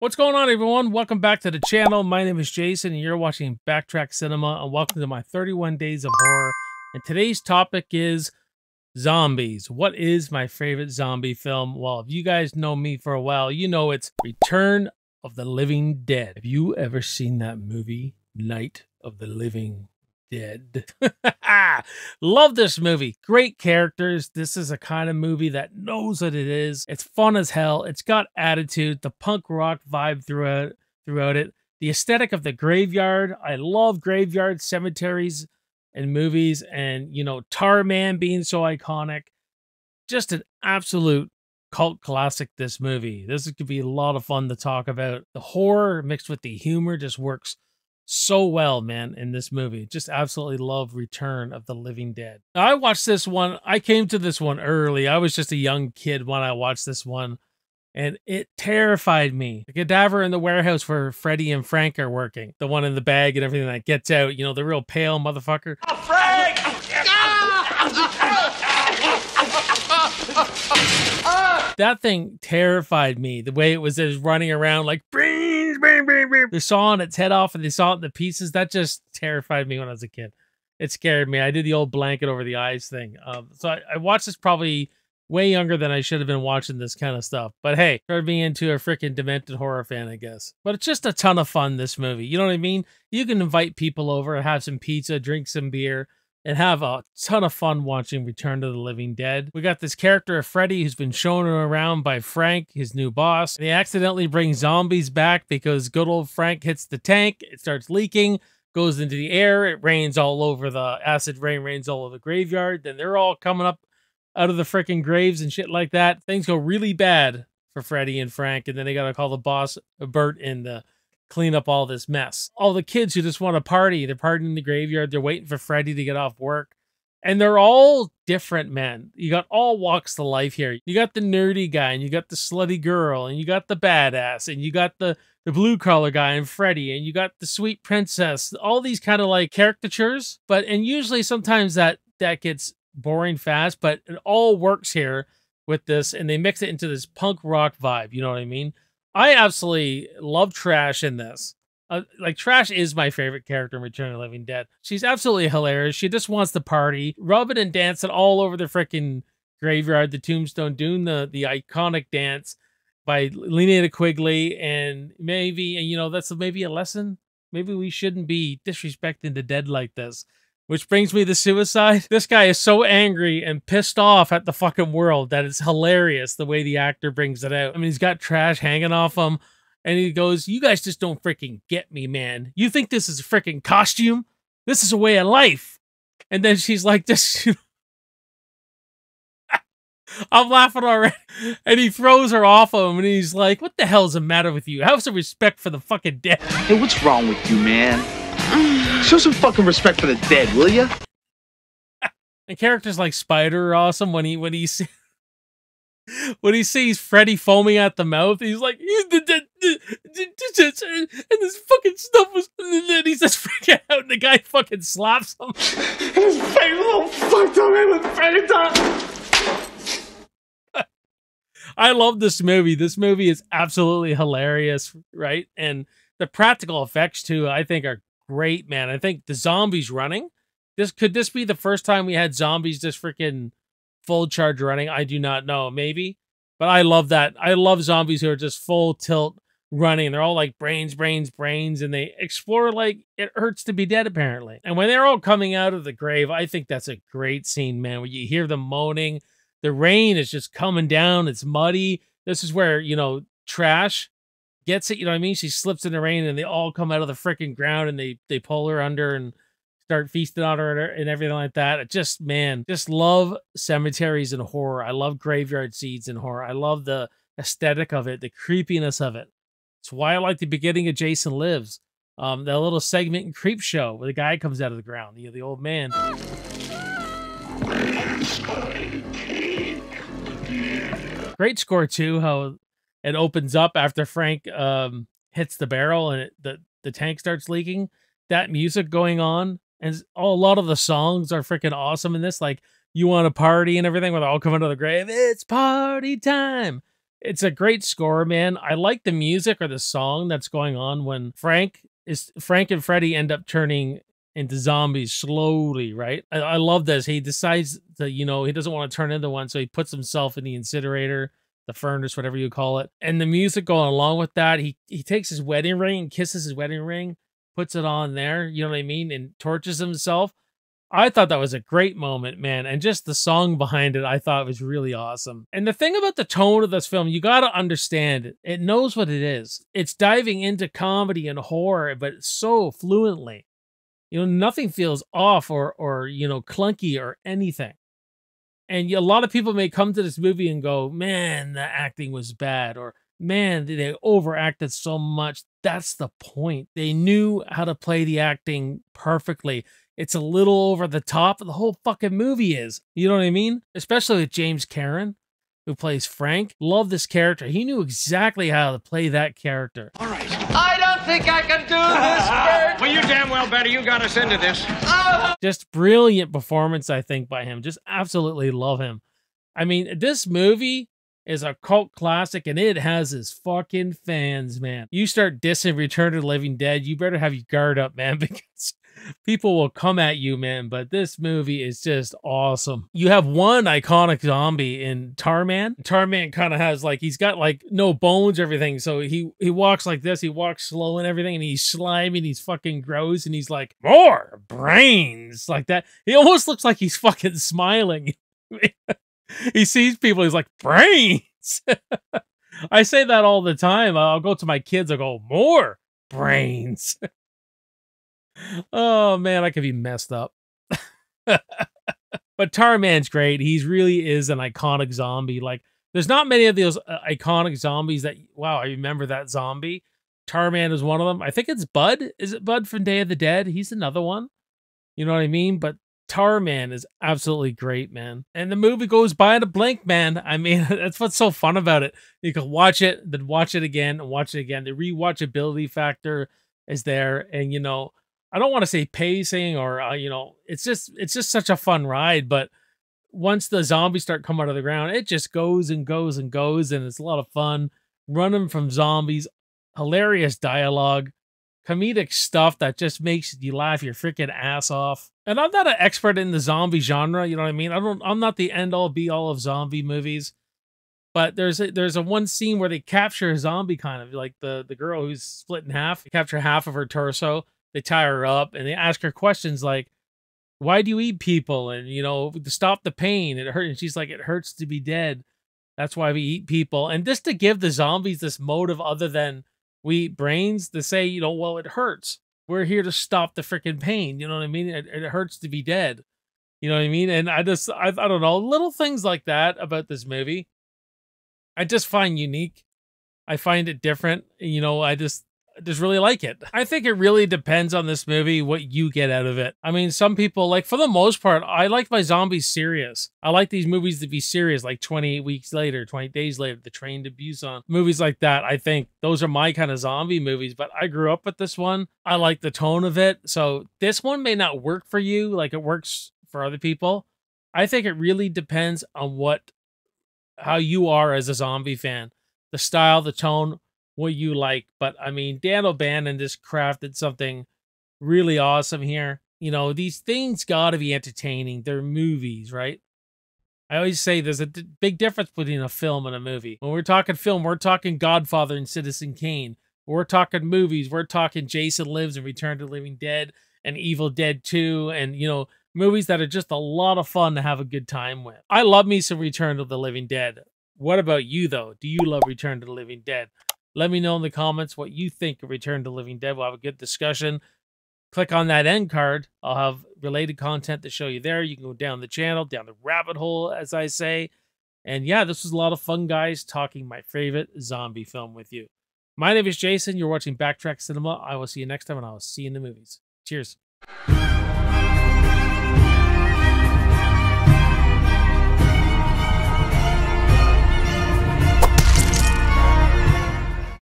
What's going on, everyone? Welcome back to the channel. My name is Jason, and you're watching Backtrack Cinema, and welcome to my 31 Days of Horror. And today's topic is zombies. What is my favorite zombie film? Well, if you guys know me for a while, you know it's Return of the Living Dead. Have you ever seen that movie, Night of the Living Dead. Love this movie. Great characters. This is a kind of movie that knows what it is. It's fun as hell. It's got attitude, the punk rock vibe throughout throughout it. The aesthetic of the graveyard. I love graveyard cemeteries and movies and you know Tarman being so iconic. Just an absolute cult classic this movie. This could be a lot of fun to talk about. The horror mixed with the humor just works so well, man, in this movie. Just absolutely love Return of the Living Dead. I watched this one. I came to this one early. I was just a young kid when I watched this one, and it terrified me. The cadaver in the warehouse where Freddy and Frank are working, the one in the bag and everything that gets out, you know, the real pale motherfucker. Oh, Frank! that thing terrified me. The way it was just running around like beans, beans, beans, beans. They sawing its head off and they saw it in the pieces. That just terrified me when I was a kid. It scared me. I did the old blanket over the eyes thing. Um, so I, I watched this probably way younger than I should have been watching this kind of stuff. But hey, turned me into a freaking demented horror fan, I guess. But it's just a ton of fun, this movie. You know what I mean? You can invite people over have some pizza, drink some beer and have a ton of fun watching Return to the Living Dead. We got this character of Freddy who's been shown around by Frank, his new boss. They accidentally bring zombies back because good old Frank hits the tank, it starts leaking, goes into the air, it rains all over the acid rain rains all over the graveyard. Then they're all coming up out of the freaking graves and shit like that. Things go really bad for Freddy and Frank, and then they gotta call the boss uh, Burt in the clean up all this mess. All the kids who just want to party, they're partying in the graveyard, they're waiting for Freddy to get off work. And they're all different men. You got all walks of life here. You got the nerdy guy, and you got the slutty girl, and you got the badass, and you got the the blue collar guy and Freddy, and you got the sweet princess. All these kind of like caricatures, but and usually sometimes that that gets boring fast, but it all works here with this, and they mix it into this punk rock vibe. You know what I mean? I absolutely love Trash in this. Uh, like Trash is my favorite character in Return of the Living Dead. She's absolutely hilarious. She just wants to party, rubbing and dancing all over the freaking graveyard, the tombstone, doing the the iconic dance by Linnea Quigley, and maybe and you know that's maybe a lesson. Maybe we shouldn't be disrespecting the dead like this. Which brings me to suicide. This guy is so angry and pissed off at the fucking world that it's hilarious the way the actor brings it out. I mean, he's got trash hanging off him, and he goes, You guys just don't freaking get me, man. You think this is a freaking costume? This is a way of life. And then she's like, This. I'm laughing already. And he throws her off of him and he's like, What the hell's the matter with you? Have some respect for the fucking dead. Hey, what's wrong with you, man? Show some fucking respect for the dead, will ya? And characters like Spider are awesome when he when he when he sees Freddy foaming at the mouth, he's like, and this fucking stuff was, and then he says freaking out, and the guy fucking slaps him. His face all fucked up with Freddy I love this movie. This movie is absolutely hilarious, right? And the practical effects too, I think, are great, man. I think the zombies running. This could this be the first time we had zombies just freaking full charge running? I do not know. Maybe. But I love that. I love zombies who are just full tilt running. They're all like brains, brains, brains, and they explore like it hurts to be dead, apparently. And when they're all coming out of the grave, I think that's a great scene, man, where you hear them moaning. The rain is just coming down, it's muddy. This is where, you know, trash gets it. You know what I mean? She slips in the rain, and they all come out of the freaking ground, and they they pull her under and start feasting on her and everything like that. It just man, just love cemeteries and horror. I love graveyard seeds and horror. I love the aesthetic of it, the creepiness of it. It's why I like the beginning of Jason Lives. Um, that little segment in Creepshow where the guy comes out of the ground, you know, the old man. Great score too. How it opens up after Frank um, hits the barrel and it, the the tank starts leaking. That music going on, and oh, a lot of the songs are freaking awesome in this. Like you want to party and everything, where they're all coming to the grave. It's party time. It's a great score, man. I like the music or the song that's going on when Frank is Frank and Freddy end up turning into zombies slowly, right? I, I love this. He decides that, you know, he doesn't want to turn into one, so he puts himself in the incinerator, the furnace, whatever you call it. And the music going along with that, he he takes his wedding ring and kisses his wedding ring, puts it on there, you know what I mean, and torches himself. I thought that was a great moment, man. And just the song behind it, I thought was really awesome. And the thing about the tone of this film, you got to understand it. It knows what it is. It's diving into comedy and horror, but so fluently. You know, nothing feels off or or you know clunky or anything. And a lot of people may come to this movie and go, "Man, the acting was bad," or "Man, they overacted so much." That's the point. They knew how to play the acting perfectly. It's a little over the top. The whole fucking movie is. You know what I mean? Especially with James Karen, who plays Frank. Love this character. He knew exactly how to play that character. All right. I think I can do this, Burt. well, you damn well better. You got us into this. Oh. Just brilliant performance, I think, by him. Just absolutely love him. I mean, this movie is a cult classic and it has his fucking fans, man. You start dissing Return to the Living Dead, you better have your guard up, man, because people will come at you, man. But this movie is just awesome. You have one iconic zombie in Tarman. Tarman kind of has like he's got like no bones, everything. So he he walks like this. He walks slow and everything, and he's slimy and he's fucking gross, and he's like more brains like that. He almost looks like he's fucking smiling. he sees people. He's like brains. I say that all the time. I'll go to my kids. I go more brains oh man, I could be messed up. but Tarman's great. He's really is an iconic zombie. Like, there's not many of those uh, iconic zombies that wow, I remember that zombie. Tarman is one of them. I think it's Bud. Is it Bud from Day of the Dead? He's another one. You know what I mean? But Tarman is absolutely great, man. And the movie goes by in a blink, man. I mean, that's what's so fun about it. You can watch it, then watch it again, and watch it again. The rewatchability factor is there, and you know, I don't want to say pacing or uh, you know, it's just it's just such a fun ride. But once the zombies start coming out of the ground, it just goes and goes and goes, and it's a lot of fun running from zombies. Hilarious dialogue, comedic stuff that just makes you laugh your freaking ass off. And I'm not an expert in the zombie genre, you know what I mean? I don't. I'm not the end all be all of zombie movies. But there's a, there's a one scene where they capture a zombie kind of like the the girl who's split in half, capture half of her torso they tie her up and they ask her questions like, why do you eat people? And, you know, to stop the pain. It hurts. And she's like, it hurts to be dead. That's why we eat people. And just to give the zombies this motive other than we eat brains to say, you know, well, it hurts. We're here to stop the freaking pain. You know what I mean? It, it hurts to be dead. You know what I mean? And I just, I, I don't know, little things like that about this movie. I just find unique. I find it different. You know, I just, just really like it. I think it really depends on this movie what you get out of it. I mean, some people like for the most part, I like my zombies serious. I like these movies to be serious, like 28 weeks later, 20 days later, The Train to Busan, movies like that. I think those are my kind of zombie movies. But I grew up with this one. I like the tone of it. So this one may not work for you like it works for other people. I think it really depends on what how you are as a zombie fan. The style, the tone, what you like. But I mean, Dan O'Bannon just crafted something really awesome here. You know, these things got to be entertaining. They're movies, right? I always say there's a big difference between a film and a movie. When we're talking film, we're talking Godfather and Citizen Kane. We're talking movies. We're talking Jason Lives and Return to the Living Dead and Evil Dead 2 and, you know, movies that are just a lot of fun to have a good time with. I love me some Return to the Living Dead. What about you, though? Do you love Return to the Living Dead? Let me know in the comments what you think of Return to Living Dead. We'll have a good discussion. Click on that end card. I'll have related content to show you there. You can go down the channel, down the rabbit hole, as I say. And yeah, this was a lot of fun, guys, talking my favorite zombie film with you. My name is Jason. You're watching Backtrack Cinema. I will see you next time, and I will see you in the movies. Cheers.